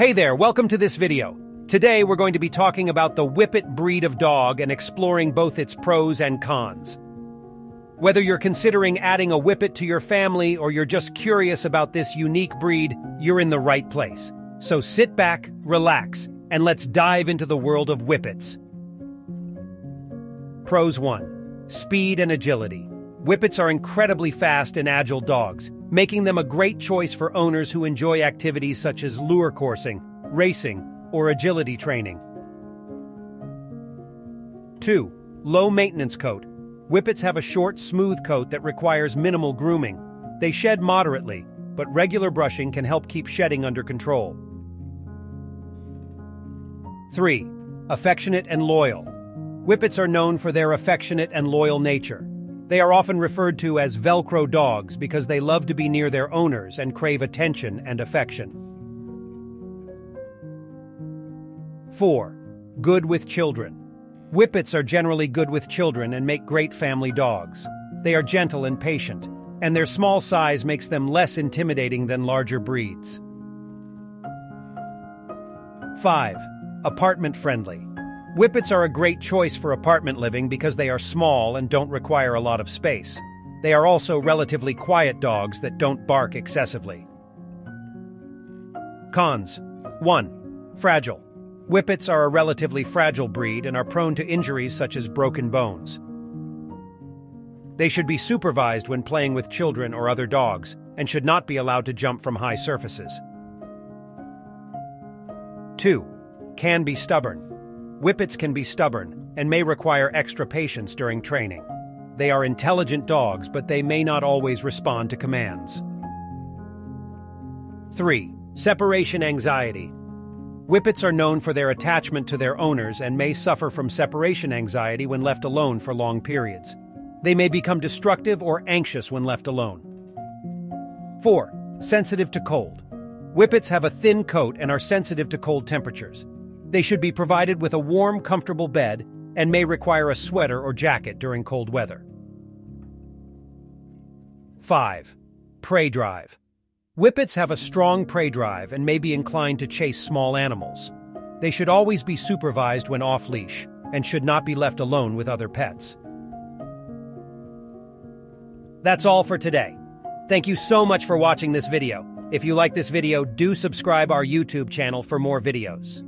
Hey there, welcome to this video. Today we're going to be talking about the Whippet breed of dog and exploring both its pros and cons. Whether you're considering adding a Whippet to your family or you're just curious about this unique breed, you're in the right place. So sit back, relax, and let's dive into the world of Whippets. Pros 1. Speed and agility. Whippets are incredibly fast and agile dogs, making them a great choice for owners who enjoy activities such as lure coursing, racing, or agility training. 2. Low maintenance coat. Whippets have a short, smooth coat that requires minimal grooming. They shed moderately, but regular brushing can help keep shedding under control. 3. Affectionate and loyal. Whippets are known for their affectionate and loyal nature. They are often referred to as Velcro dogs because they love to be near their owners and crave attention and affection. 4. Good with children. Whippets are generally good with children and make great family dogs. They are gentle and patient, and their small size makes them less intimidating than larger breeds. 5. Apartment friendly. Whippets are a great choice for apartment living because they are small and don't require a lot of space. They are also relatively quiet dogs that don't bark excessively. Cons 1. Fragile. Whippets are a relatively fragile breed and are prone to injuries such as broken bones. They should be supervised when playing with children or other dogs and should not be allowed to jump from high surfaces. 2. Can be stubborn. Whippets can be stubborn and may require extra patience during training. They are intelligent dogs, but they may not always respond to commands. 3. Separation anxiety. Whippets are known for their attachment to their owners and may suffer from separation anxiety when left alone for long periods. They may become destructive or anxious when left alone. 4. Sensitive to cold. Whippets have a thin coat and are sensitive to cold temperatures. They should be provided with a warm, comfortable bed and may require a sweater or jacket during cold weather. 5. Prey drive. Whippets have a strong prey drive and may be inclined to chase small animals. They should always be supervised when off leash and should not be left alone with other pets. That's all for today. Thank you so much for watching this video. If you like this video, do subscribe our YouTube channel for more videos.